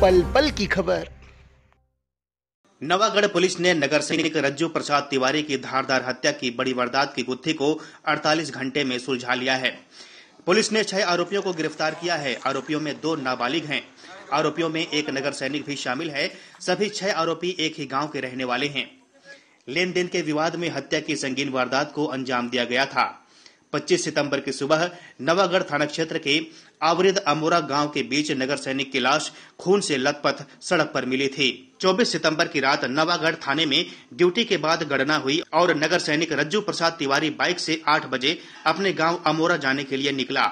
पल पल की खबर। नवागढ़ पुलिस ने नगर सैनिक रज्जू प्रसाद तिवारी की धारदार हत्या की बड़ी वारदात की गुत्थी को 48 घंटे में सुलझा लिया है। पुलिस ने छह आरोपियों को गिरफ़्तार किया है। आरोपियों में दो नाबालिग हैं। आरोपियों में एक नगर सैनिक भी शामिल है। सभी छह आरोपी एक ही गाँव के रहने वाले हैं। लेन देन के विवाद में हत्या की संगीन वारदात को अंजाम दिया गया था। 25 सितंबर की सुबह नवागढ़ थाना क्षेत्र के आवरिद अमोरा गाँव के बीच नगर सैनिक की लाश खून से लथपथ सड़क पर मिली थी। 24 सितंबर की रात नवागढ़ थाने में ड्यूटी के बाद गणना हुई और नगर सैनिक रज्जू प्रसाद तिवारी बाइक से 8 बजे अपने गाँव अमोरा जाने के लिए निकला।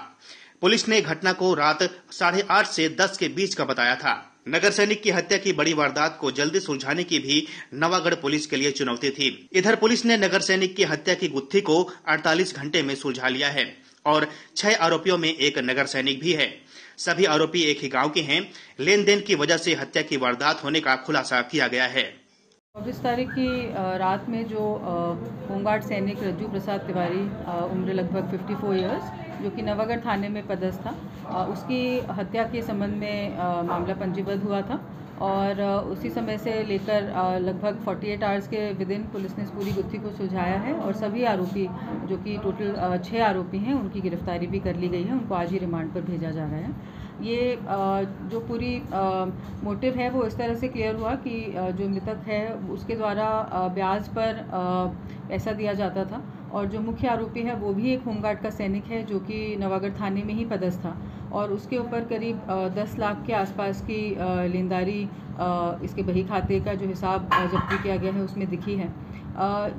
पुलिस ने घटना को रात साढ़े आठ से दस के बीच का बताया था। नगर सैनिक की हत्या की बड़ी वारदात को जल्दी सुलझाने की भी नवागढ़ पुलिस के लिए चुनौती थी। इधर पुलिस ने नगर सैनिक की हत्या की गुत्थी को 48 घंटे में सुलझा लिया है और छह आरोपियों में एक नगर सैनिक भी है। सभी आरोपी एक ही गाँव के हैं। लेन देन की वजह से हत्या की वारदात होने का खुलासा किया गया है। चौबीस तारीख की रात में जो होमगार्ड सैनिक रज्जू प्रसाद तिवारी उम्र लगभग 54 इयर्स जो कि नवागढ़ थाने में पदस्थ था। उसकी हत्या के संबंध में मामला पंजीबद्ध हुआ था और उसी समय से लेकर लगभग 48 आवर्स के विदिन पुलिस ने इस पूरी गुत्थी को सुलझाया है और सभी आरोपी, जो कि टोटल छः आरोपी हैं, उनकी गिरफ्तारी भी कर ली गई है, उनको आज ही रिमांड पर भेजा जा रहा है। ये जो पूरी मोटिव है वो इस तरह से क्लियर हुआ कि जो मृतक है, उसके द्वारा ब्याज पर पैसा दिया जाता था और जो मुख्य आरोपी है, वो भी एक होमगार्ड का सैनिक है, जो कि नवागढ़ थाने में ही पदस्थ था। और उसके ऊपर करीब दस लाख के आसपास की लेनदारी इसके बही खाते का जो हिसाब जब्ती किया गया है, उसमें दिखी है।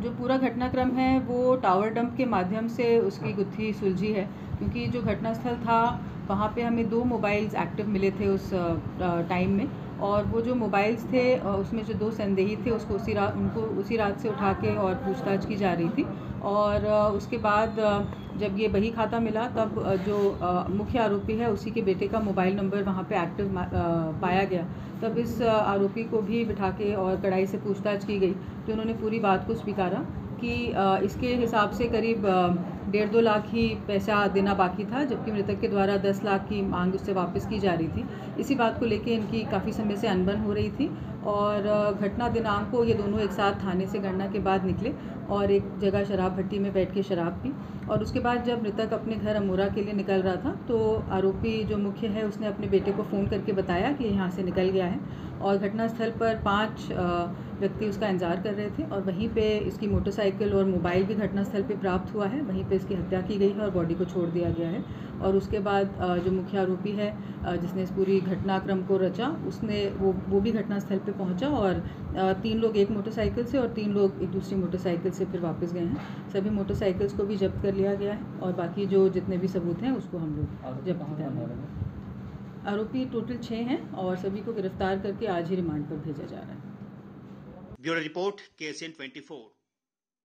जो पूरा घटनाक्रम है, वो टावर डंप के माध्यम से उसकी गुत्थी सुलझी है, क्योंकि जो घटनास्थल था, वहाँ पे हमें दो मोबाइल्स एक्टिव मिले थे उस टाइम में। और वो जो मोबाइल्स थे उसमें जो दो संदेही थे, उसको उसी रात उनको उसी रात से उठा के और पूछताछ की जा रही थी। और उसके बाद जब ये बही खाता मिला, तब जो मुख्य आरोपी है, उसी के बेटे का मोबाइल नंबर वहाँ पे एक्टिव पाया गया। तब इस आरोपी को भी बिठा के और कड़ाई से पूछताछ की गई तो उन्होंने पूरी बात को स्वीकारा। कि इसके हिसाब से करीब डेढ़ दो लाख ही पैसा देना बाकी था, जबकि मृतक के द्वारा दस लाख की मांग उससे वापस की जा रही थी। इसी बात को लेकर इनकी काफ़ी समय से अनबन हो रही थी और घटना दिनांक को ये दोनों एक साथ थाने से गणना के बाद निकले और एक जगह शराब भट्टी में बैठ के शराब पी और उसके बाद जब मृतक अपने घर अमोरा के लिए निकल रहा था तो आरोपी जो मुख्य है उसने अपने बेटे को फ़ोन करके बताया कि यहाँ से निकल गया है और घटनास्थल पर पाँच व्यक्ति उसका इंतज़ार कर रहे थे और वहीं पे इसकी मोटरसाइकिल और मोबाइल भी घटनास्थल पे प्राप्त हुआ है। वहीं पे इसकी हत्या की गई है और बॉडी को छोड़ दिया गया है। और उसके बाद जो मुख्य आरोपी है जिसने इस पूरी घटनाक्रम को रचा उसने वो वो भी घटनास्थल पे पहुँचा और तीन लोग एक मोटरसाइकिल से और तीन लोग एक दूसरी मोटरसाइकिल से फिर वापस गए हैं। सभी मोटरसाइकिल्स को भी जब्त कर लिया गया है और बाकी जो जितने भी सबूत हैं उसको हम लोग जब्त कर आरोपी टोटल छः हैं और सभी को गिरफ़्तार करके आज ही रिमांड पर भेजा जा रहा है। bureau report K S N twenty four